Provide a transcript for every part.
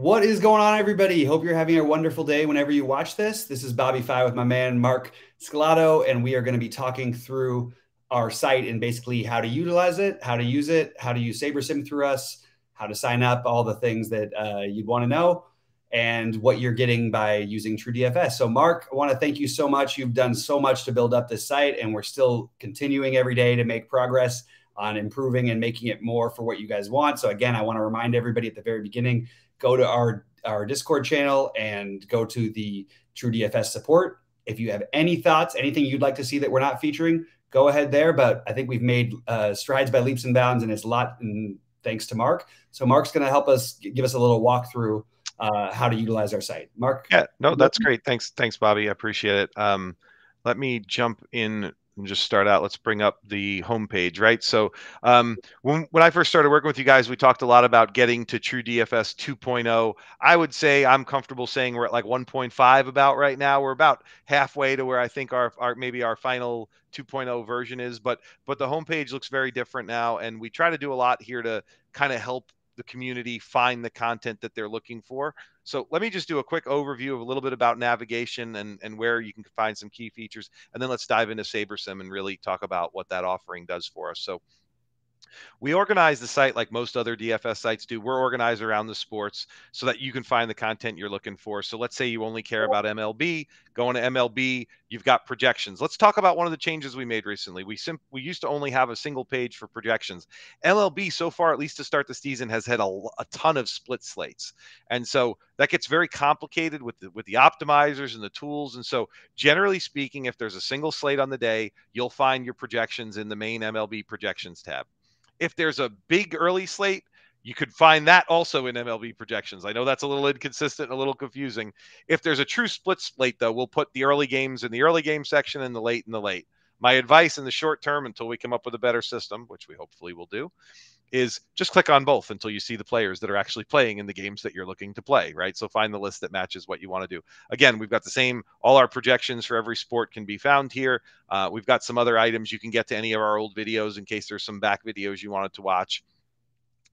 What is going on, everybody? Hope you're having a wonderful day whenever you watch this. This is Bobby Fi with my man Mark Scalato, and we are going to be talking through our site and basically how to utilize it, how to use it, how to use SaberSim through us, how to sign up, all the things that uh, you'd want to know, and what you're getting by using TrueDFS. So, Mark, I want to thank you so much. You've done so much to build up this site, and we're still continuing every day to make progress on improving and making it more for what you guys want. So, again, I want to remind everybody at the very beginning go to our our Discord channel and go to the TrueDFS support. If you have any thoughts, anything you'd like to see that we're not featuring, go ahead there. But I think we've made uh, strides by leaps and bounds, and it's a lot. And thanks to Mark. So Mark's going to help us give us a little walkthrough uh, how to utilize our site. Mark. Yeah, no, that's great. Thanks, thanks, Bobby. I appreciate it. Um, let me jump in just start out. Let's bring up the homepage, right? So um, when, when I first started working with you guys, we talked a lot about getting to True DFS 2.0. I would say I'm comfortable saying we're at like 1.5 about right now. We're about halfway to where I think our, our maybe our final 2.0 version is, but but the homepage looks very different now, and we try to do a lot here to kind of help the community find the content that they're looking for. So let me just do a quick overview of a little bit about navigation and, and where you can find some key features. And then let's dive into SaberSim and really talk about what that offering does for us. So we organize the site like most other DFS sites do. We're organized around the sports so that you can find the content you're looking for. So let's say you only care about MLB, going to MLB, you've got projections. Let's talk about one of the changes we made recently. We sim- we used to only have a single page for projections. MLB so far, at least to start the season, has had a, a ton of split slates, and so that gets very complicated with the with the optimizers and the tools. And so, generally speaking, if there's a single slate on the day, you'll find your projections in the main MLB projections tab. If there's a big early slate, you could find that also in MLB projections. I know that's a little inconsistent, a little confusing. If there's a true split slate, though, we'll put the early games in the early game section and the late in the late. My advice in the short term, until we come up with a better system, which we hopefully will do, is just click on both until you see the players that are actually playing in the games that you're looking to play, right? So find the list that matches what you want to do. Again, we've got the same, all our projections for every sport can be found here. Uh, we've got some other items you can get to any of our old videos in case there's some back videos you wanted to watch.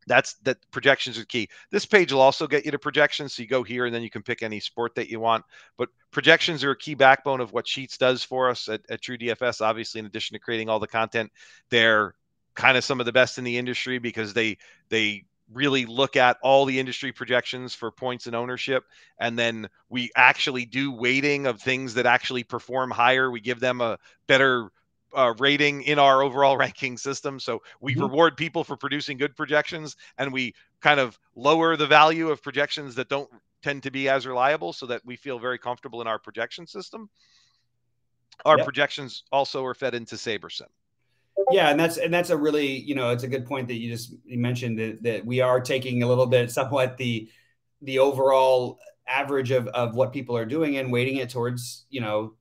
That's that projections are key. This page will also get you to projections. So you go here and then you can pick any sport that you want. But projections are a key backbone of what Sheets does for us at, at True DFS. Obviously, in addition to creating all the content, they're kind of some of the best in the industry because they they really look at all the industry projections for points and ownership and then we actually do weighting of things that actually perform higher we give them a better uh, rating in our overall ranking system so we mm-hmm. reward people for producing good projections and we kind of lower the value of projections that don't tend to be as reliable so that we feel very comfortable in our projection system our yep. projections also are fed into SaberSim yeah, and that's and that's a really you know it's a good point that you just you mentioned that, that we are taking a little bit somewhat the the overall average of of what people are doing and weighting it towards you know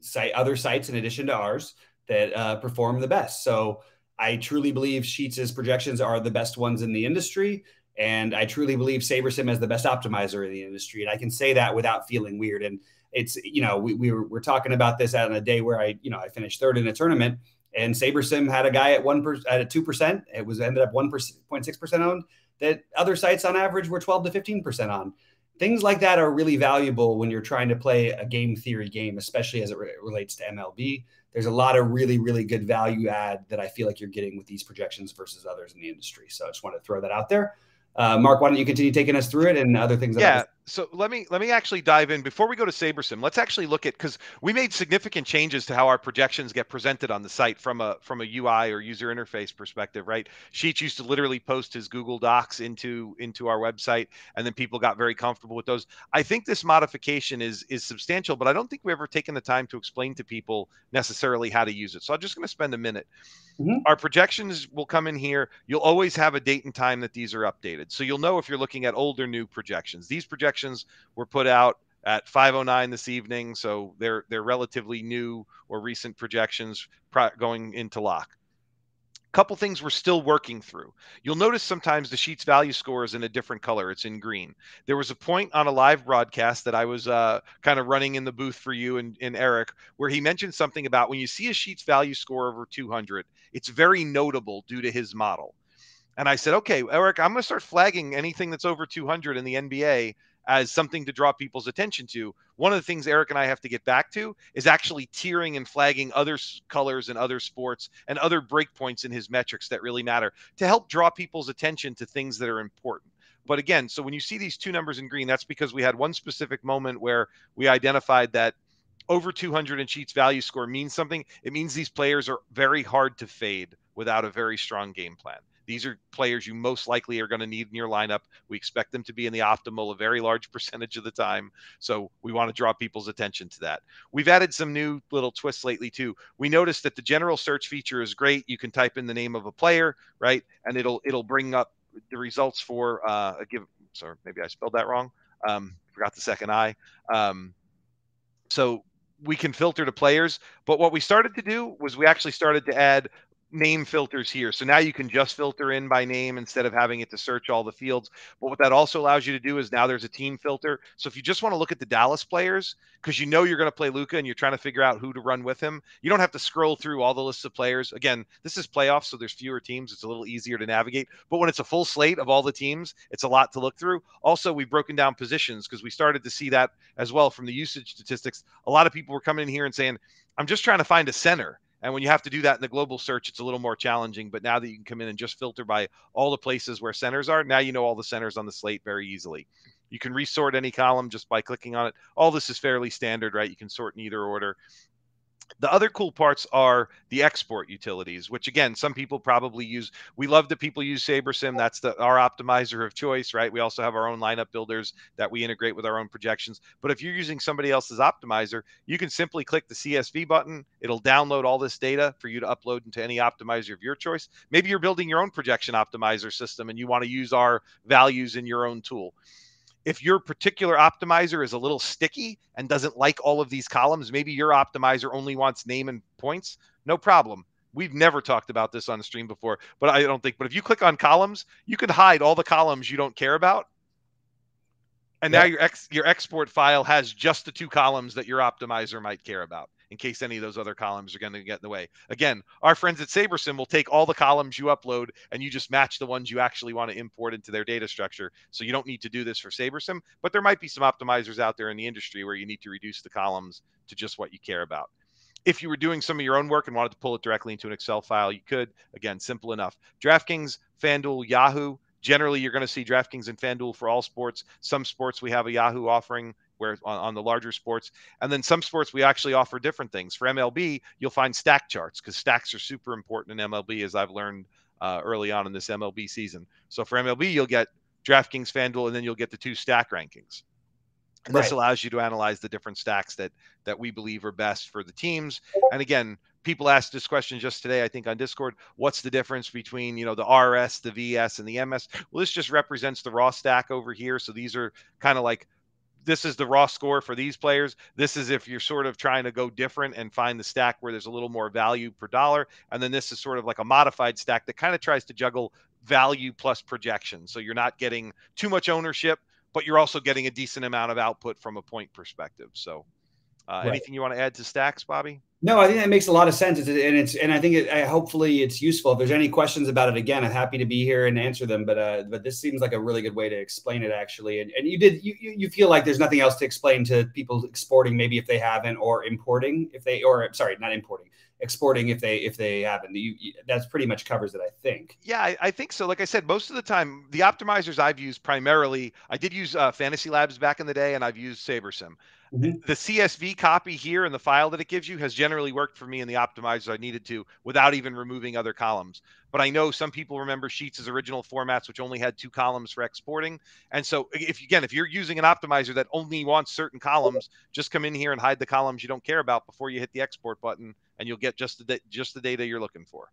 site other sites in addition to ours that uh, perform the best. So I truly believe Sheets' projections are the best ones in the industry. And I truly believe SaberSim is the best optimizer in the industry. And I can say that without feeling weird. And it's, you know, we, we were, we're talking about this on a day where I, you know, I finished third in a tournament and SaberSim had a guy at one per, at a two percent. It was ended up one point six percent owned. That other sites on average were twelve to fifteen percent on. Things like that are really valuable when you're trying to play a game theory game, especially as it re- relates to MLB. There's a lot of really, really good value add that I feel like you're getting with these projections versus others in the industry. So I just want to throw that out there. Uh, Mark, why don't you continue taking us through it and other things? Yeah. So let me let me actually dive in before we go to SaberSim. Let's actually look at because we made significant changes to how our projections get presented on the site from a from a UI or user interface perspective, right? Sheets used to literally post his Google Docs into into our website, and then people got very comfortable with those. I think this modification is is substantial, but I don't think we've ever taken the time to explain to people necessarily how to use it. So I'm just going to spend a minute. Mm-hmm. Our projections will come in here. You'll always have a date and time that these are updated. So you'll know if you're looking at old or new projections. These projections were put out at 509 this evening, so they're they're relatively new or recent projections going into lock couple things we're still working through. You'll notice sometimes the sheet's value score is in a different color. It's in green. There was a point on a live broadcast that I was uh, kind of running in the booth for you and, and Eric, where he mentioned something about when you see a sheet's value score over 200, it's very notable due to his model. And I said, okay, Eric, I'm going to start flagging anything that's over 200 in the NBA as something to draw people's attention to. One of the things Eric and I have to get back to is actually tiering and flagging other colors and other sports and other breakpoints in his metrics that really matter to help draw people's attention to things that are important. But again, so when you see these two numbers in green, that's because we had one specific moment where we identified that over 200 in Sheets value score means something. It means these players are very hard to fade without a very strong game plan. These are players you most likely are going to need in your lineup. We expect them to be in the optimal a very large percentage of the time. So we want to draw people's attention to that. We've added some new little twists lately too. We noticed that the general search feature is great. You can type in the name of a player, right? And it'll it'll bring up the results for uh, a give. Sorry, maybe I spelled that wrong. Um, forgot the second I. Um, so we can filter to players. But what we started to do was we actually started to add name filters here. So now you can just filter in by name instead of having it to search all the fields. But what that also allows you to do is now there's a team filter. So if you just want to look at the Dallas players, because you know you're going to play Luka and you're trying to figure out who to run with him, you don't have to scroll through all the lists of players. Again, this is playoffs, so there's fewer teams. It's a little easier to navigate. But when it's a full slate of all the teams, it's a lot to look through. Also, we've broken down positions because we started to see that as well from the usage statistics. A lot of people were coming in here and saying, I'm just trying to find a center and when you have to do that in the global search, it's a little more challenging. But now that you can come in and just filter by all the places where centers are, now you know all the centers on the slate very easily. You can resort any column just by clicking on it. All this is fairly standard, right? You can sort in either order. The other cool parts are the export utilities, which again, some people probably use. We love that people use SaberSim. That's the our optimizer of choice, right? We also have our own lineup builders that we integrate with our own projections. But if you're using somebody else's optimizer, you can simply click the CSV button. It'll download all this data for you to upload into any optimizer of your choice. Maybe you're building your own projection optimizer system and you want to use our values in your own tool if your particular optimizer is a little sticky and doesn't like all of these columns, maybe your optimizer only wants name and points, no problem. We've never talked about this on stream before, but I don't think. But if you click on columns, you can hide all the columns you don't care about. And now your ex your export file has just the two columns that your optimizer might care about in case any of those other columns are going to get in the way. Again, our friends at SaberSim will take all the columns you upload and you just match the ones you actually want to import into their data structure. So you don't need to do this for SaberSim, but there might be some optimizers out there in the industry where you need to reduce the columns to just what you care about. If you were doing some of your own work and wanted to pull it directly into an Excel file, you could. Again, simple enough. DraftKings, FanDuel, Yahoo. Generally, you're going to see DraftKings and FanDuel for all sports. Some sports we have a Yahoo offering where on, on, the larger sports. And then some sports we actually offer different things. For MLB, you'll find stack charts because stacks are super important in MLB, as I've learned uh, early on in this MLB season. So for MLB, you'll get DraftKings, FanDuel, and then you'll get the two stack rankings. And right. this allows you to analyze the different stacks that that we believe are best for the teams. And again, people asked this question just today, I think on Discord. What's the difference between you know the RS, the VS, and the MS? Well, this just represents the raw stack over here. So these are kind of like this is the raw score for these players. This is if you're sort of trying to go different and find the stack where there's a little more value per dollar. And then this is sort of like a modified stack that kind of tries to juggle value plus projection. So you're not getting too much ownership, but you're also getting a decent amount of output from a point perspective. So uh, right. anything you want to add to stacks, Bobby? No, I think that makes a lot of sense, it's, and it's and I think it, I, hopefully it's useful. If there's any questions about it, again, I'm happy to be here and answer them. But uh, but this seems like a really good way to explain it, actually. And, and you did you you feel like there's nothing else to explain to people exporting, maybe if they haven't, or importing if they, or sorry, not importing, exporting if they if they haven't. You, you that's pretty much covers it, I think. Yeah, I, I, think so. Like I said, most of the time, the optimizers I've used primarily, I did use uh, Fantasy Labs back in the day, and I've used SaberSim. Mm-hmm. The CSV copy here and the file that it gives you has generally worked for me in the optimizers I needed to without even removing other columns. But I know some people remember Sheets' as original formats, which only had two columns for exporting. And so, if again, if you're using an optimizer that only wants certain columns, just come in here and hide the columns you don't care about before you hit the export button, and you'll get just the just the data you're looking for.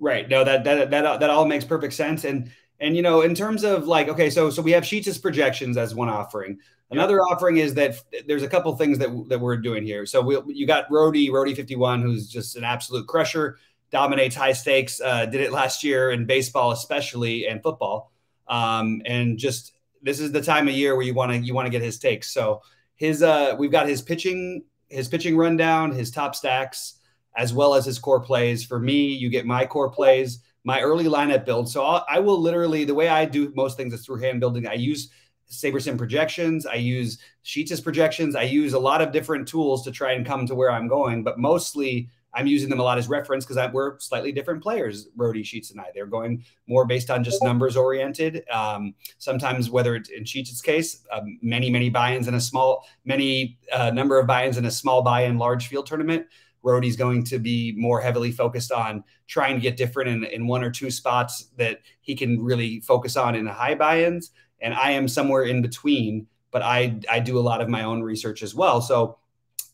Right. No, that that that that all makes perfect sense. And and you know, in terms of like, okay, so so we have Sheets' as projections as one offering. Another offering is that there's a couple things that that we're doing here. So we you got Rody, Rody 51, who's just an absolute crusher, dominates high stakes. Uh, did it last year in baseball, especially and football. Um, and just this is the time of year where you want to you want to get his takes. So his uh, we've got his pitching his pitching rundown, his top stacks, as well as his core plays. For me, you get my core plays my early lineup build. So I'll, I will literally, the way I do most things is through hand building. I use SaberSim projections. I use Sheets' as projections. I use a lot of different tools to try and come to where I'm going, but mostly I'm using them a lot as reference because we're slightly different players, Rody, Sheets, and I. They're going more based on just numbers oriented. Um, sometimes, whether it's in Sheets' case, um, many, many buy-ins in a small, many uh, number of buy-ins in a small buy-in large field tournament. Rody's going to be more heavily focused on trying to get different in, in one or two spots that he can really focus on in the high buy-ins. And I am somewhere in between, but I I do a lot of my own research as well. So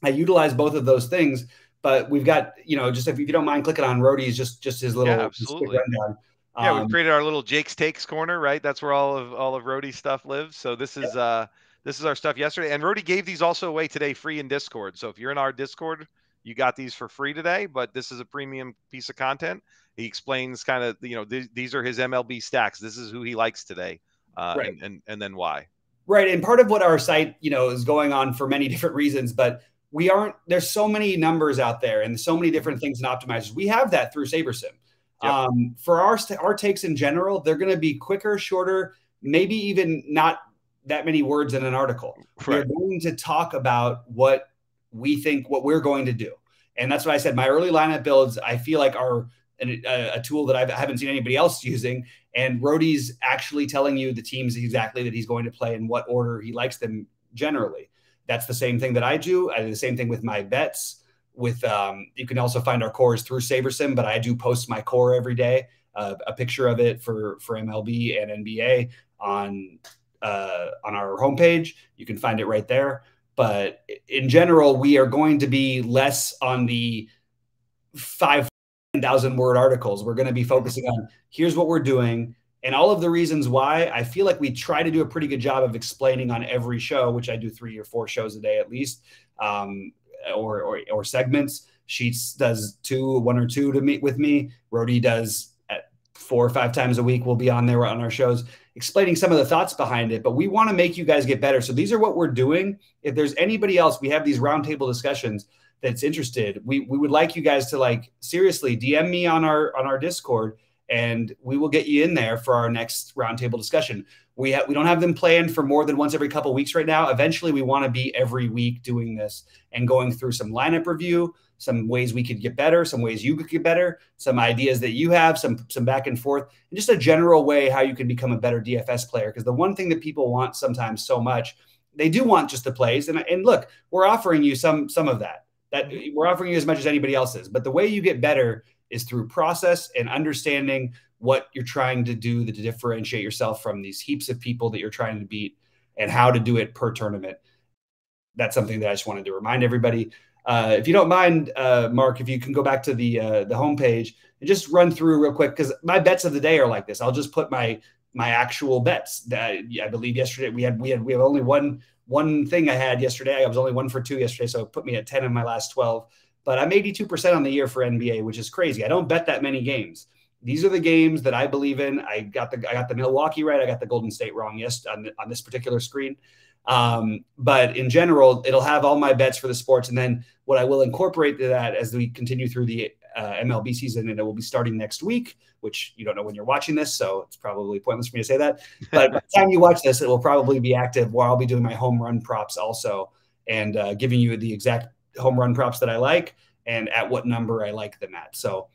I utilize both of those things but we've got, you know, just if you don't mind clicking on Rody's, just just his little yeah, absolutely. rundown. Yeah, um, we've created our little Jake's Takes corner, right? That's where all of all of Rody's stuff lives. So this is yeah. uh this is our stuff yesterday. And Rody gave these also away today free in Discord. So if you're in our Discord, you got these for free today, but this is a premium piece of content. He explains kind of, you know, th- these are his MLB stacks. This is who he likes today. Uh, right. and, and, and then why. Right. And part of what our site, you know, is going on for many different reasons, but we aren't there's so many numbers out there and so many different things and optimizers we have that through sabersim yep. um, for our our takes in general they're going to be quicker shorter maybe even not that many words in an article right. we're going to talk about what we think what we're going to do and that's what i said my early lineup builds i feel like are a, a tool that I've, I haven't seen anybody else using. And Rody's actually telling you the teams exactly that he's going to play in what order he likes them generally. That's the same thing that I do. I do the same thing with my bets. With um, you can also find our cores through SaberSim, but I do post my core every day, uh, a picture of it for for MLB and NBA on uh, on our homepage. You can find it right there. But in general, we are going to be less on the five thousand word articles. We're going to be focusing on here's what we're doing and all of the reasons why I feel like we try to do a pretty good job of explaining on every show, which I do three or four shows a day at least, um, or, or, or segments. Sheets does two, one or two to meet with me. Rody does four or five times a week. We'll be on there on our shows explaining some of the thoughts behind it. But we want to make you guys get better. So these are what we're doing. If there's anybody else, we have these roundtable discussions that's interested. We we would like you guys to like seriously DM me on our on our Discord and we will get you in there for our next roundtable discussion. We ha- we don't have them planned for more than once every couple weeks right now. Eventually, we want to be every week doing this and going through some lineup review, some ways we could get better, some ways you could get better, some ideas that you have, some some back and forth, and just a general way how you can become a better DFS player. Because the one thing that people want sometimes so much, they do want just the plays, and and look, we're offering you some some of that. That mm-hmm. we're offering you as much as anybody else is. But the way you get better is through process and understanding what you're trying to do to differentiate yourself from these heaps of people that you're trying to beat and how to do it per tournament. That's something that I just wanted to remind everybody. Uh, if you don't mind, uh, Mark, if you can go back to the uh, the homepage and just run through real quick because my bets of the day are like this. I'll just put my my actual bets. That I believe yesterday we had we had we have only one one thing I had yesterday. I was only one for two yesterday, so it put me at ten in my last twelve but I'm 82% on the year for NBA, which is crazy. I don't bet that many games. These are the games that I believe in. I got the I got the Milwaukee right. I got the Golden State wrong. Yes, on, on this particular screen. Um, but in general, it'll have all my bets for the sports, and then what I will incorporate to that as we continue through the uh, MLB season, and it will be starting next week. Which you don't know when you're watching this, so it's probably pointless for me to say that. But by the time you watch this, it will probably be active, where I'll be doing my home run props also, and uh, giving you the exact home run props that I like and at what number I like them at. So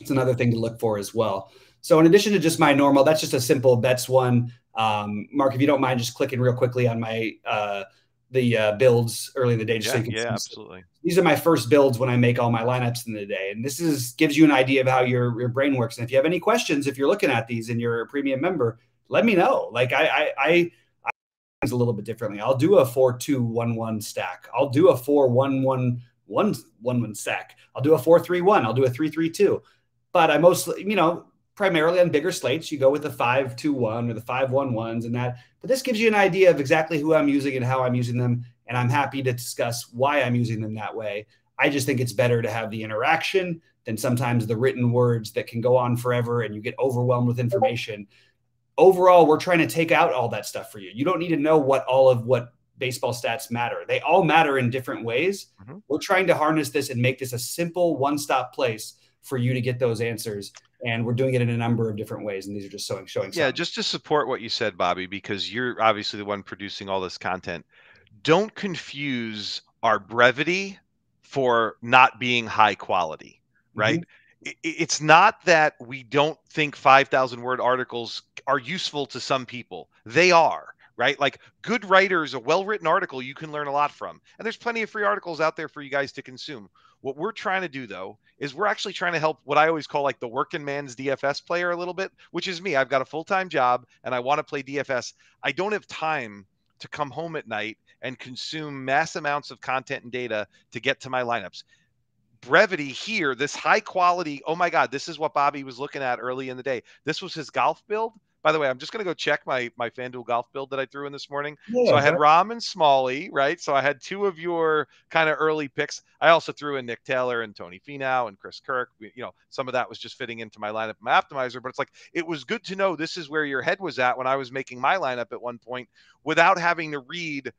it's another thing to look for as well. So in addition to just my normal, that's just a simple bets one. Um, Mark, if you don't mind, just clicking real quickly on my uh, the uh, builds early in the day. Just yeah, yeah, absolutely. These are my first builds when I make all my lineups in the day, and this is gives you an idea of how your your brain works. And if you have any questions, if you're looking at these and you're a premium member, let me know. Like I I, I a little bit differently. I'll do a four two one one stack. I'll do a four one one one one one stack. I'll do a four three one. I'll do a three three two. But I mostly, you know, primarily on bigger slates, you go with the five two one or the five one ones and that. But this gives you an idea of exactly who I'm using and how I'm using them. And I'm happy to discuss why I'm using them that way. I just think it's better to have the interaction than sometimes the written words that can go on forever and you get overwhelmed with information overall, we're trying to take out all that stuff for you. You don't need to know what all of what baseball stats matter. They all matter in different ways. Mm-hmm. We're trying to harness this and make this a simple one stop place for you to get those answers. And we're doing it in a number of different ways. And these are just showing, showing. Yeah, some. just to support what you said, Bobby, because you're obviously the one producing all this content. Don't confuse our brevity for not being high quality, right? Mm-hmm. It's not that we don't think 5,000 word articles are useful to some people. They are right? Like good writers, a well written article you can learn a lot from. And there's plenty of free articles out there for you guys to consume. What we're trying to do though is we're actually trying to help what I always call like the working man's DFS player a little bit, which is me. I've got a full time job and I want to play DFS. I don't have time to come home at night and consume mass amounts of content and data to get to my lineups. Brevity here, this high quality. Oh my God, this is what Bobby was looking at early in the day. This was his golf build. By the way, I'm just going to go check my my FanDuel golf build that I threw in this morning. Yeah, so I had Rahm and Smalley, right? So I had two of your kind of early picks. I also threw in Nick Taylor and Tony Finau and Chris Kirk. You know, some of that was just fitting into my lineup, my optimizer. But it's like it was good to know this is where your head was at when I was making my lineup at one point, without having to read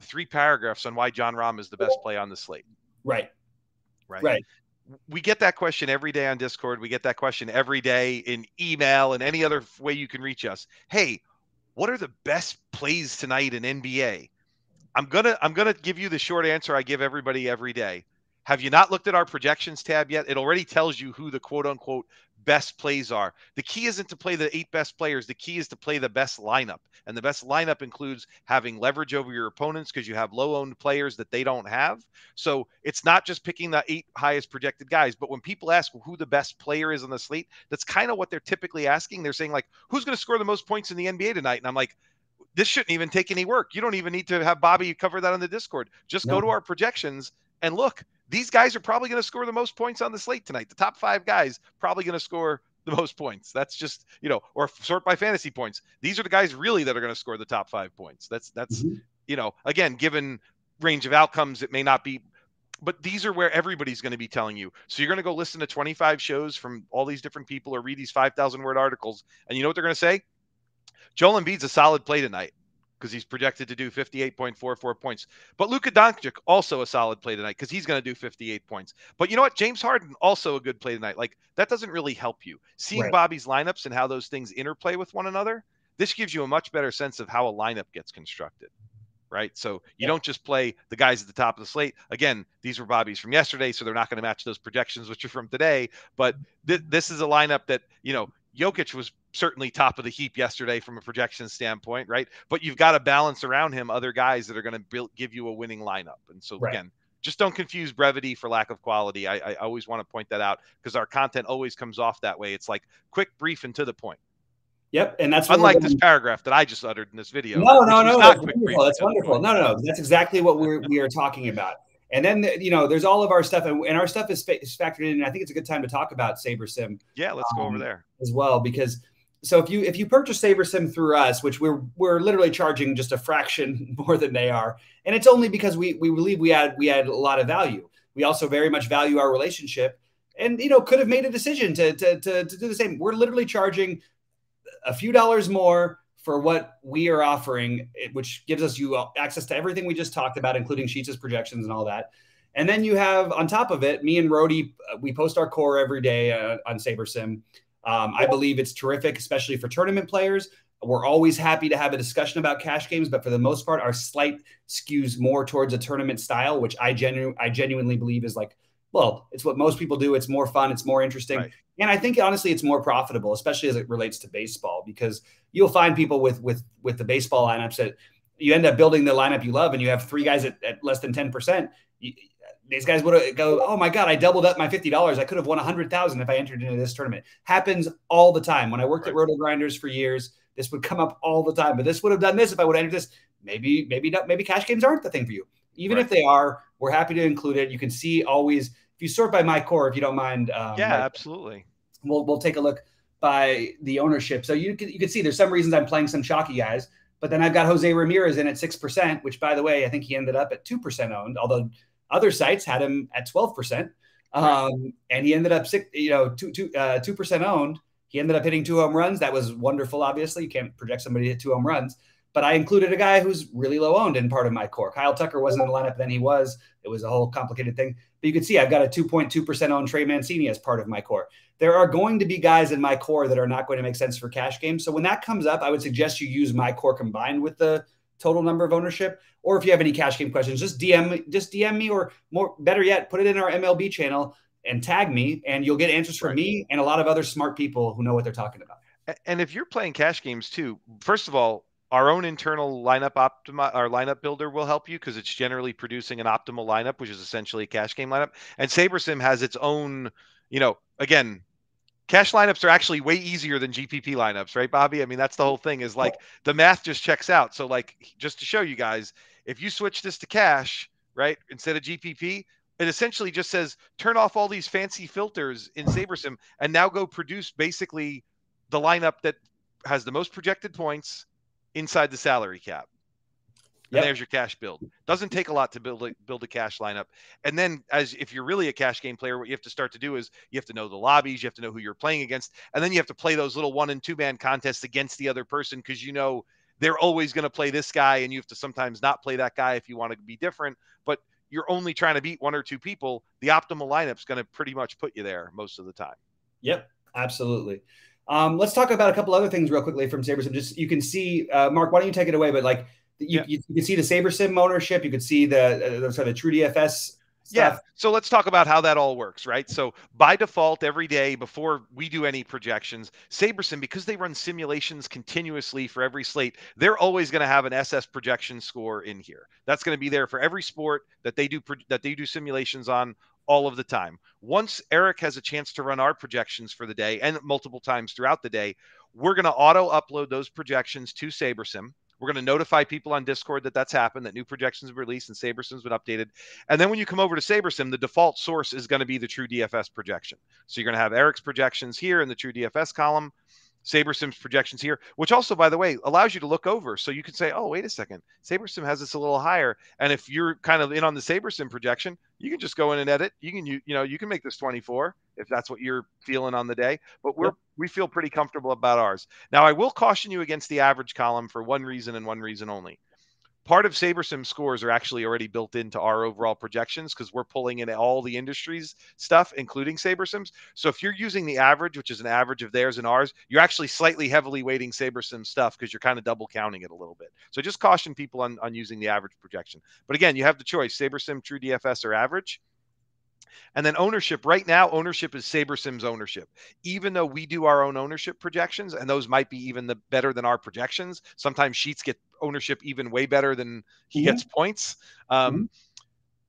three paragraphs on why Jon Rahm is the best play on the slate. Right. Right. Right we get that question every day on Discord. We get that question every day in email and any other way you can reach us. Hey, what are the best plays tonight in NBA? I'm gonna I'm gonna give you the short answer I give everybody every day. Have you not looked at our projections tab yet? It already tells you who the quote unquote best plays are. The key isn't to play the eight best players. The key is to play the best lineup. And the best lineup includes having leverage over your opponents because you have low owned players that they don't have. So it's not just picking the eight highest projected guys. But when people ask who the best player is on the slate, that's kind of what they're typically asking. They're saying, like, who's going to score the most points in the NBA tonight? And I'm like, this shouldn't even take any work. You don't even need to have Bobby cover that on the Discord. Just no. go to our projections and look these guys are probably going to score the most points on the slate tonight. The top five guys probably going to score the most points. That's just you know, or sort by fantasy points. These are the guys really that are going to score the top five points. That's that's mm-hmm. you know, again, given range of outcomes, it may not be. But these are where everybody's going to be telling you. So you're going to go listen to 25 shows from all these different people or read these 5,000 word articles. And you know what they're going to say? Joel Embiid's a solid play tonight because he's projected to do 58.44 points. But Luka Doncic also a solid play tonight because he's going to do 58 points. But you know what? James Harden also a good play tonight. Like that doesn't really help you. Seeing right. Bobby's lineups and how those things interplay with one another, this gives you a much better sense of how a lineup gets constructed. Right. So you yeah. don't just play the guys at the top of the slate. Again, these were Bobby's from yesterday, so they're not going to match those projections, which are from today. But th- this is a lineup that, you know, Jokic was certainly top of the heap yesterday from a projection standpoint, right? But you've got to balance around him other guys that are going to give you a winning lineup. And so right. again, just don't confuse brevity for lack of quality. I, I always want to point that out because our content always comes off that way. It's like quick, brief, and to the point. Yep, and that's unlike this paragraph that I just uttered in this video. No, no, no, that's wonderful. That's wonderful. No, no, no, that's exactly what we're we are talking about. And then you know, there's all of our stuff, and, our stuff is, is, factored in. And I think it's a good time to talk about SaberSim. Yeah, let's um, go over um, there as well because so if you if you purchase SaberSim through us, which we're we're literally charging just a fraction more than they are, and it's only because we we believe we add we add a lot of value. We also very much value our relationship, and you know could have made a decision to to to, to do the same. We're literally charging a few dollars more for what we are offering, which gives us you access to everything we just talked about, including Sheets' as projections and all that. And then you have on top of it, me and Rody, uh, we post our core every day uh, on SaberSim. Um, I believe it's terrific, especially for tournament players. We're always happy to have a discussion about cash games, but for the most part, our slight skews more towards a tournament style, which I genu- I genuinely believe is like, well, it's what most people do. It's more fun, it's more interesting, right. and I think honestly, it's more profitable, especially as it relates to baseball, because you'll find people with with with the baseball lineups that you end up building the lineup you love, and you have three guys at, at less than ten percent these guys would go, oh my god, I doubled up my fifty dollars. I could have won a hundred thousand if I entered into this tournament. Happens all the time. When I worked right. at Roto Grinders for years, this would come up all the time. But this would have done this if I would have entered this. Maybe, maybe not. Maybe cash games aren't the thing for you. Even right. if they are, we're happy to include it. You can see always if you sort by my core, if you don't mind. Um, yeah, absolutely. We'll we'll take a look by the ownership. So you can you can see there's some reasons I'm playing some chalky guys. But then I've got Jose Ramirez in at six percent, which by the way, I think he ended up at two percent owned, although other sites had him at 12%. Um, and he ended up six, you know, two, two, uh, 2% owned. He ended up hitting two home runs. That was wonderful. Obviously, you can't project somebody to hit two home runs, but I included a guy who's really low owned in part of my core. Kyle Tucker wasn't in the lineup, then he was. It was a whole complicated thing. But you can see I've got a 2.2% owned Trey Mancini as part of my core. There are going to be guys in my core that are not going to make sense for cash games. So when that comes up, I would suggest you use my core combined with the total number of ownership. Or if you have any cash game questions, just DM just DM me or more better yet, put it in our MLB channel and tag me and you'll get answers from me and a lot of other smart people who know what they're talking about. And if you're playing cash games too, first of all, our own internal lineup optimi- our lineup builder will help you because it's generally producing an optimal lineup, which is essentially a cash game lineup. And SaberSim has its own, you know, again, cash lineups are actually way easier than GPP lineups, right, Bobby? I mean, that's the whole thing is like the math just checks out. So, like, just to show you guys, if you switch this to cash, right, instead of GPP, it essentially just says turn off all these fancy filters in SaberSim and now go produce basically the lineup that has the most projected points inside the salary cap. And yep. there's your cash build. Doesn't take a lot to build a, build a cash lineup. And then, as if you're really a cash game player, what you have to start to do is you have to know the lobbies, you have to know who you're playing against, and then you have to play those little one and two man contests against the other person because you know they're always going to play this guy, and you have to sometimes not play that guy if you want to be different. But you're only trying to beat one or two people. The optimal lineup's going to pretty much put you there most of the time. Yep, absolutely. Um, let's talk about a couple other things real quickly from SaberSim. Just you can see, uh, Mark, why don't you take it away? But like you, yeah. you, you, can see the SaberSim ownership. You could see the, uh, the sorry, the TrueDFS Stuff. Yeah. So let's talk about how that all works, right? So by default, every day before we do any projections, SaberSim, because they run simulations continuously for every slate, they're always going to have an SS projection score in here. That's going to be there for every sport that they do that they do simulations on all of the time. Once Eric has a chance to run our projections for the day and multiple times throughout the day, we're going to auto upload those projections to SaberSim. We're going to notify people on Discord that that's happened, that new projections have released and SaberSim's been updated. And then when you come over to SaberSim, the default source is going to be the true DFS projection. So you're going to have Eric's projections here in the true DFS column. SaberSim's projections here, which also, by the way, allows you to look over. So you can say, oh, wait a second, SaberSim has this a little higher. And if you're kind of in on the SaberSim projection, you can just go in and edit. You can, you, you know, you can make this 24 if that's what you're feeling on the day. But we're, yep. we feel pretty comfortable about ours. Now, I will caution you against the average column for one reason and one reason only part of SaberSim scores are actually already built into our overall projections because we're pulling in all the industries stuff, including SaberSims. So if you're using the average, which is an average of theirs and ours, you're actually slightly heavily weighting SaberSim stuff because you're kind of double counting it a little bit. So just caution people on, on using the average projection. But again, you have the choice SaberSim, True DFS, or average. And then ownership right now, ownership is SaberSim's ownership. Even though we do our own ownership projections, and those might be even the better than our projections. Sometimes sheets get ownership even way better than he mm-hmm. gets points. Um, mm-hmm.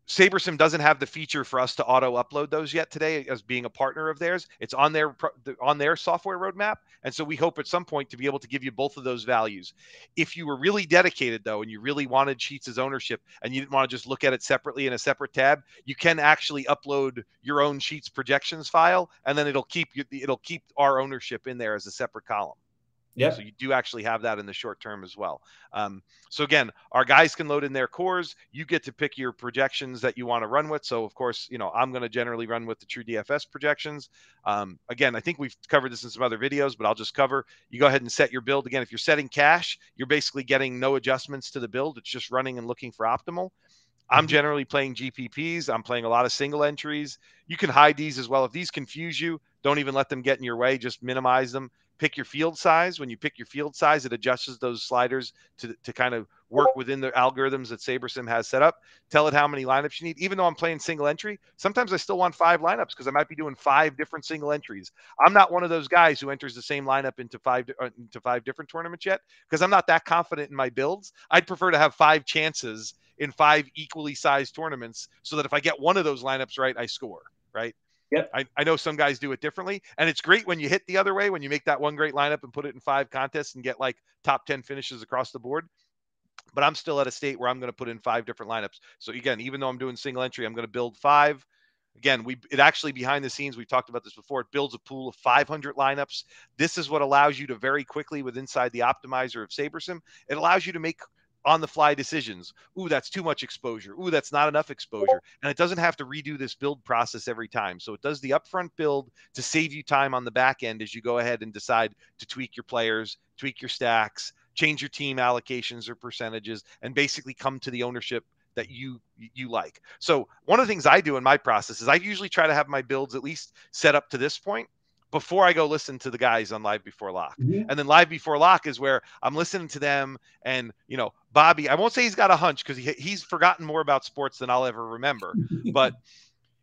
SaberSim doesn't have the feature for us to auto upload those yet today as being a partner of theirs. It's on their on their software roadmap, and so we hope at some point to be able to give you both of those values. If you were really dedicated though, and you really wanted Sheets as ownership, and you didn't want to just look at it separately in a separate tab, you can actually upload your own Sheets projections file, and then it'll keep it'll keep our ownership in there as a separate column. Yeah. So you do actually have that in the short term as well. Um, so again, our guys can load in their cores. You get to pick your projections that you want to run with. So of course, you know I'm going to generally run with the True DFS projections. Um, again, I think we've covered this in some other videos, but I'll just cover. You go ahead and set your build. Again, if you're setting cash, you're basically getting no adjustments to the build. It's just running and looking for optimal. I'm mm-hmm. generally playing GPPs. I'm playing a lot of single entries. You can hide these as well. If these confuse you, don't even let them get in your way. Just minimize them pick your field size. When you pick your field size, it adjusts those sliders to, to kind of work within the algorithms that SaberSim has set up. Tell it how many lineups you need. Even though I'm playing single entry, sometimes I still want five lineups because I might be doing five different single entries. I'm not one of those guys who enters the same lineup into five uh, into five different tournaments yet because I'm not that confident in my builds. I'd prefer to have five chances in five equally sized tournaments so that if I get one of those lineups right, I score. Right. Yep. I, I know some guys do it differently. And it's great when you hit the other way, when you make that one great lineup and put it in five contests and get like top 10 finishes across the board. But I'm still at a state where I'm going to put in five different lineups. So again, even though I'm doing single entry, I'm going to build five. Again, we it actually behind the scenes, we've talked about this before. It builds a pool of 500 lineups. This is what allows you to very quickly, with inside the optimizer of SaberSim, it allows you to make on the fly decisions. Ooh, that's too much exposure. Ooh, that's not enough exposure. And it doesn't have to redo this build process every time. So it does the upfront build to save you time on the back end as you go ahead and decide to tweak your players, tweak your stacks, change your team allocations or percentages, and basically come to the ownership that you you like. So one of the things I do in my process is I usually try to have my builds at least set up to this point before I go listen to the guys on Live Before Lock. Mm-hmm. And then Live Before Lock is where I'm listening to them. And, you know, Bobby, I won't say he's got a hunch because he, he's forgotten more about sports than I'll ever remember. but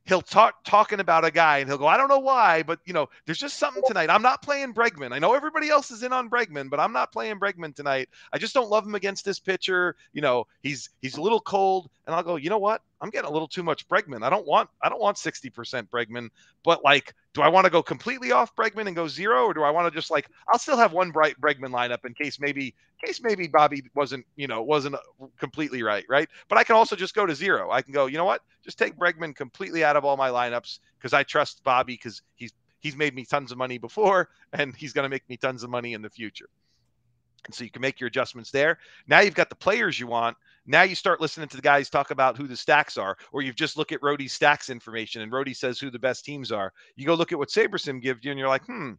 he'll talk talking about a guy and he'll go, I don't know why, but you know, there's just something tonight. I'm not playing Bregman. I know everybody else is in on Bregman, but I'm not playing Bregman tonight. I just don't love him against this pitcher. You know, he's he's a little cold. And I'll go, you know what? I'm getting a little too much Bregman. I don't want I don't want 60% Bregman, but like, do I want to go completely off Bregman and go zero, or do I want to just like I'll still have one bright Bregman lineup in case maybe in case maybe Bobby wasn't you know wasn't uh, completely right, right? But I can also just go to zero. I can go, you know what? Just take Bregman completely out of all my lineups because I trust Bobby because he's he's made me tons of money before and he's going to make me tons of money in the future. And so you can make your adjustments there. Now you've got the players you want. Now you start listening to the guys talk about who the stacks are, or you've just look at Rody's stacks information and Rody says who the best teams are. You go look at what SaberSim gives you, and you're like, hmm,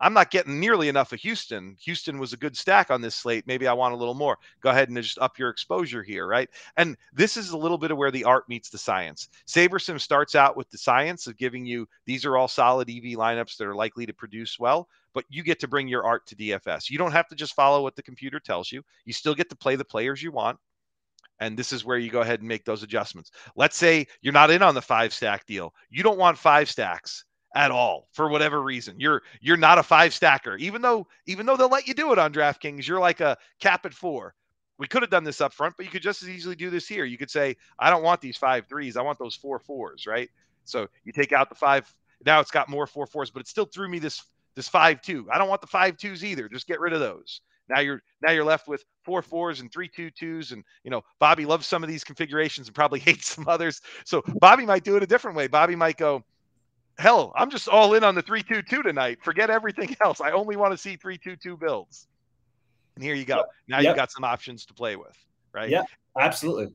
I'm not getting nearly enough of Houston. Houston was a good stack on this slate. Maybe I want a little more. Go ahead and just up your exposure here, right? And this is a little bit of where the art meets the science. SaberSim starts out with the science of giving you these are all solid EV lineups that are likely to produce well, but you get to bring your art to DFS. You don't have to just follow what the computer tells you. You still get to play the players you want. And this is where you go ahead and make those adjustments. Let's say you're not in on the five stack deal. You don't want five stacks at all for whatever reason. You're you're not a five stacker, even though even though they'll let you do it on DraftKings. You're like a cap at four. We could have done this up front, but you could just as easily do this here. You could say, I don't want these five threes. I want those four fours, right? So you take out the five. Now it's got more four fours, but it still threw me this this five two. I don't want the five twos either. Just get rid of those. Now you're now you're left with four fours and three two twos, and you know Bobby loves some of these configurations and probably hates some others. So Bobby might do it a different way. Bobby might go, hell, I'm just all in on the three two two tonight. Forget everything else. I only want to see three two two builds. And here you go. Now yep. you've got some options to play with, right? Yeah, absolutely.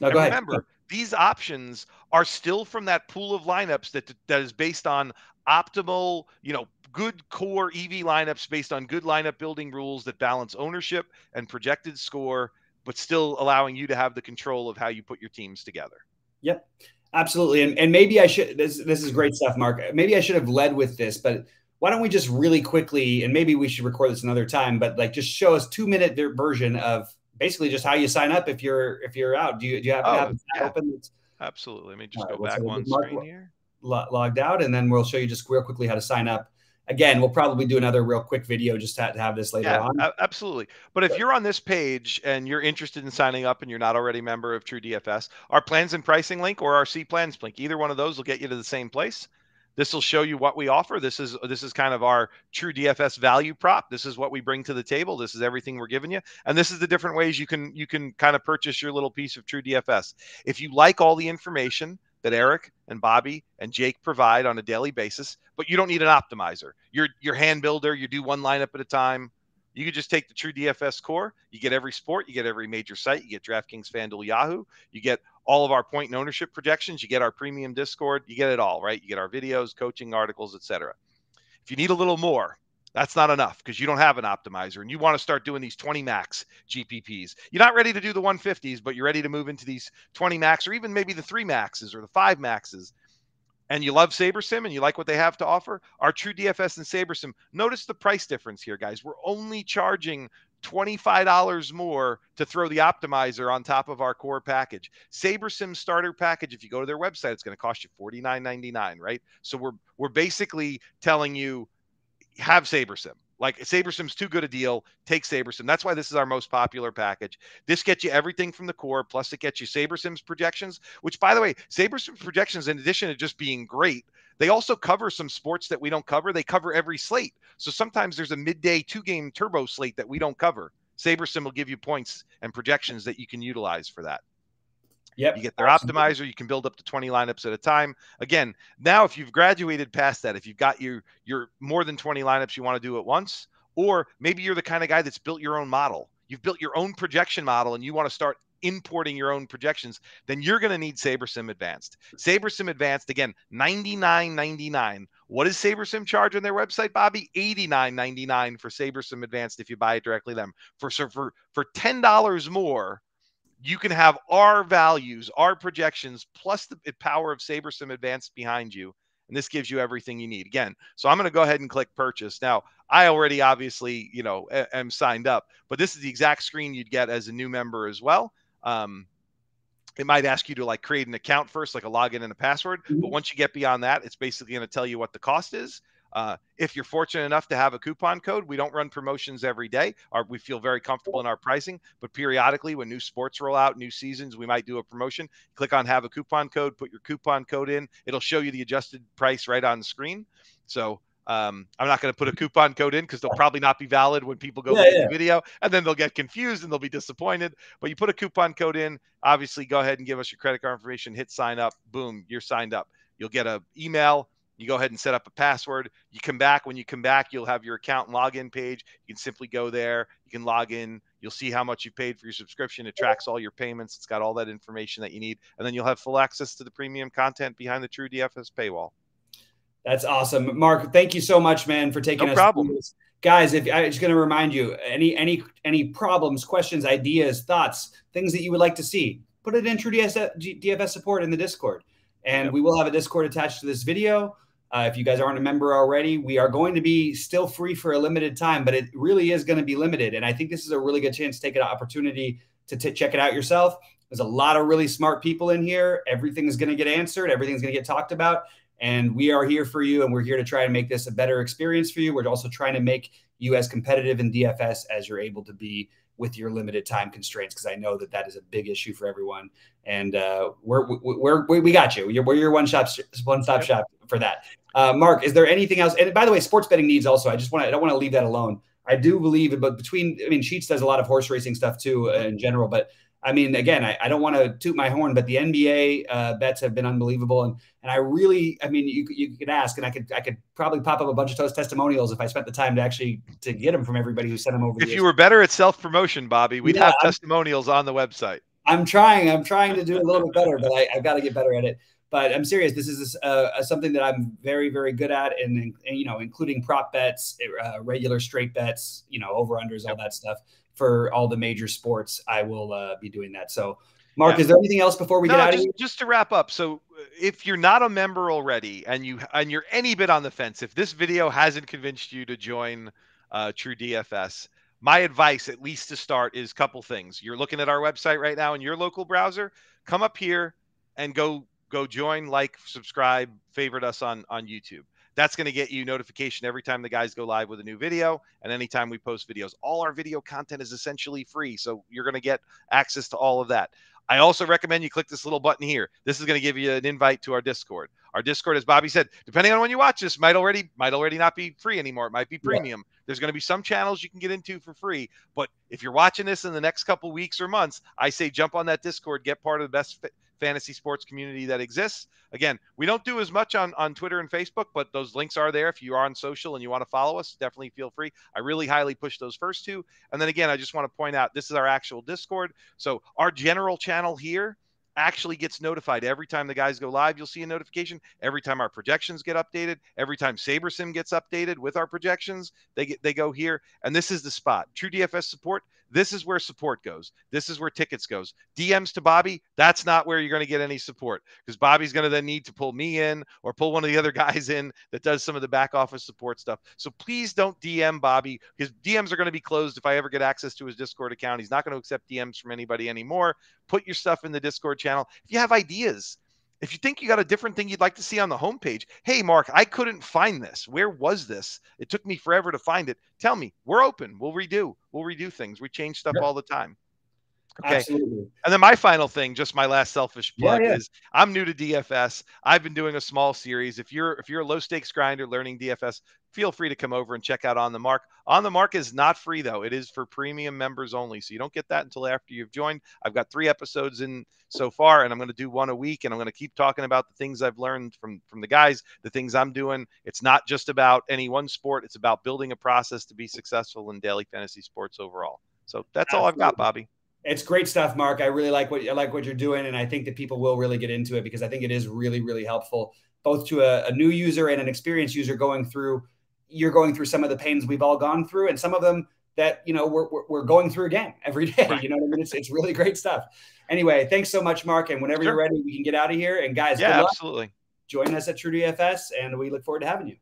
Now go remember, ahead. these options are still from that pool of lineups that that is based on optimal, you know, good core EV lineups based on good lineup building rules that balance ownership and projected score, but still allowing you to have the control of how you put your teams together. Yep. Absolutely. And, and maybe I should, this, this is great stuff, Mark. Maybe I should have led with this, but why don't we just really quickly, and maybe we should record this another time, but like just show us two minute version of basically just how you sign up if you're, if you're out. Do you, do you have oh, have yeah. open? Absolutely. Let me just right, go back one screen here. Logged out, and then we'll show you just real quickly how to sign up again, we'll probably do another real quick video just to, have this later yeah, on. Absolutely. But if you're on this page and you're interested in signing up and you're not already a member of True DFS, our plans and pricing link or our C plans link, either one of those will get you to the same place. This will show you what we offer. This is this is kind of our true DFS value prop. This is what we bring to the table. This is everything we're giving you, and this is the different ways you can you can kind of purchase your little piece of true DFS. If you like all the information that Eric and Bobby and Jake provide on a daily basis, but you don't need an optimizer. You're your hand builder, you do one lineup at a time. You could just take the true DFS core. You get every sport, you get every major site, you get DraftKings, FanDuel, Yahoo, you get all of our point and ownership projections, you get our premium Discord, you get it all, right? You get our videos, coaching articles, etc. If you need a little more, that's not enough because you don't have an optimizer and you want to start doing these 20 max GPPs. You're not ready to do the 150s, but you're ready to move into these 20 max or even maybe the three maxes or the five maxes. And you love SaberSim and you like what they have to offer, our True DFS and SaberSim. Notice the price difference here, guys. We're only charging $25 more to throw the optimizer on top of our core package. SaberSim starter package, if you go to their website, it's going to cost you $49.99, right? So we're we're basically telling you have SaberSim. Like SaberSim's too good a deal. Take SaberSim. That's why this is our most popular package. This gets you everything from the core, plus it gets you SaberSim's projections, which by the way, SaberSim's projections, in addition to just being great, they also cover some sports that we don't cover. They cover every slate. So sometimes there's a midday two game turbo slate that we don't cover. SaberSim will give you points and projections that you can utilize for that. Yep. You get their Absolutely. optimizer. You can build up to 20 lineups at a time. Again, now if you've graduated past that, if you've got your your more than 20 lineups you want to do at once, or maybe you're the kind of guy that's built your own model. You've built your own projection model and you want to start importing your own projections, then you're going to need SaberSim Advanced. SaberSim Advanced, again, $99.99. What does SaberSim charge on their website, Bobby? $89.99 for SaberSim Advanced if you buy it directly them. For, for, for $10 more, you can have our values, our projections, plus the power of SaberSim Advanced behind you. And this gives you everything you need. Again, so I'm going to go ahead and click purchase. Now, I already obviously, you know, am signed up, but this is the exact screen you'd get as a new member as well. Um, it might ask you to like create an account first, like a login and a password. Mm-hmm. But once you get beyond that, it's basically going to tell you what the cost is. Uh, if you're fortunate enough to have a coupon code, we don't run promotions every day. Or we feel very comfortable in our pricing, but periodically, when new sports roll out, new seasons, we might do a promotion. Click on have a coupon code, put your coupon code in. It'll show you the adjusted price right on the screen. So um, I'm not going to put a coupon code in because they'll probably not be valid when people go yeah, yeah. the video, and then they'll get confused and they'll be disappointed. But you put a coupon code in. Obviously, go ahead and give us your credit card information. Hit sign up. Boom, you're signed up. You'll get an email you go ahead and set up a password. You come back. When you come back, you'll have your account login page. You can simply go there. You can log in. You'll see how much you paid for your subscription. It tracks all your payments. It's got all that information that you need. And then you'll have full access to the premium content behind the True DFS paywall. That's awesome. Mark, thank you so much, man, for taking no us. problem. Guys, if I'm just going to remind you, any any any problems, questions, ideas, thoughts, things that you would like to see, put it in True DFS support in the Discord. And yep. we will have a Discord attached to this video. Uh, if you guys aren't a member already, we are going to be still free for a limited time, but it really is going to be limited. And I think this is a really good chance to take an opportunity to check it out yourself. There's a lot of really smart people in here. Everything's going to get answered, everything's going to get talked about. And we are here for you, and we're here to try to make this a better experience for you. We're also trying to make you as competitive in DFS as you're able to be with your limited time constraints because I know that that is a big issue for everyone. And uh, we're, we're, we're, we got you. We're your one shop, one stop shop for that. Uh, Mark, is there anything else? And by the way, sports betting needs also. I just want to. I don't want to leave that alone. I do believe, it, but between, I mean, Sheets does a lot of horse racing stuff too uh, in general. But I mean, again, I, I don't want to toot my horn, but the NBA uh, bets have been unbelievable, and and I really, I mean, you you could ask, and I could I could probably pop up a bunch of those testimonials if I spent the time to actually to get them from everybody who sent them over. If you were better at self promotion, Bobby, we'd yeah, have I'm, testimonials on the website. I'm trying. I'm trying to do a little bit better, but I, I've got to get better at it but I'm serious. This is uh, something that I'm very, very good at, and, and you know, including prop bets, uh, regular straight bets, you know, over unders, all that stuff for all the major sports. I will uh, be doing that. So, Mark, yeah. is there anything else before we no, get out just, of here? Just to wrap up, so uh, if you're not a member already, and you and you're any bit on the fence, if this video hasn't convinced you to join uh, True DFS, my advice, at least to start, is a couple things. You're looking at our website right now in your local browser. Come up here and go go join, like, subscribe, favorite us on on YouTube. That's going to get you notification every time the guys go live with a new video and anytime we post videos. All our video content is essentially free, so you're going to get access to all of that. I also recommend you click this little button here. This is going to give you an invite to our Discord. Our Discord, as Bobby said, depending on when you watch this, might already might already not be free anymore. It might be premium. Yeah. There's going to be some channels you can get into for free. But if you're watching this in the next couple weeks or months, I say jump on that Discord, get part of the best fantasy sports community that exists. Again, we don't do as much on, on Twitter and Facebook, but those links are there. If you are on social and you want to follow us, definitely feel free. I really highly push those first two. And then again, I just want to point out this is our actual Discord. So our general channel here actually gets notified every time the guys go live. You'll see a notification every time our projections get updated. Every time SaberSim gets updated with our projections, they get they go here. And this is the spot. True DFS support. This is where support goes. This is where tickets goes. DMs to Bobby. That's not where you're going to get any support because Bobby's going to then need to pull me in or pull one of the other guys in that does some of the back office support stuff. So please don't DM Bobby His DMs are going to be closed if I ever get access to his Discord account. He's not going to accept DMs from anybody anymore. Put your stuff in the Discord channel. If you have ideas, if you think you got a different thing you'd like to see on the homepage, hey, Mark, I couldn't find this. Where was this? It took me forever to find it. Tell me. We're open. We'll redo. We'll redo things. We change stuff yep. all the time. Okay. Absolutely. And then my final thing, just my last selfish plug yeah, yeah. is I'm new to DFS. I've been doing a small series. If you're if you're a low stakes grinder learning DFS, feel free to come over and check out On the Mark. On the Mark is not free though. It is for premium members only. So you don't get that until after you've joined. I've got 3 episodes in so far and I'm going to do one a week and I'm going to keep talking about the things I've learned from from the guys, the things I'm doing. It's not just about any one sport, it's about building a process to be successful in daily fantasy sports overall. So that's Absolutely. all I've got, Bobby. It's great stuff, Mark. I really like what I like what you're doing, and I think that people will really get into it because I think it is really, really helpful both to a, a new user and an experienced user going through. You're going through some of the pains we've all gone through, and some of them that you know we're, we're going through again every day. Right. You know what I mean? It's it's really great stuff. Anyway, thanks so much, Mark. And whenever sure. you're ready, we can get out of here. And guys, yeah, absolutely. Join us at TrueDFS, and we look forward to having you.